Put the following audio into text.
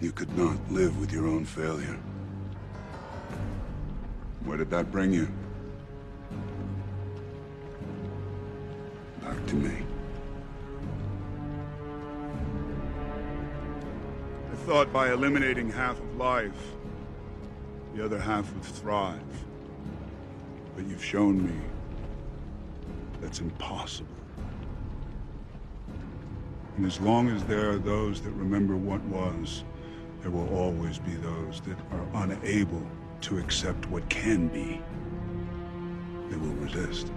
You could not live with your own failure. Where did that bring you? Back to me. I thought by eliminating half of life, the other half would thrive. But you've shown me that's impossible. And as long as there are those that remember what was, there will always be those that are unable to accept what can be. They will resist.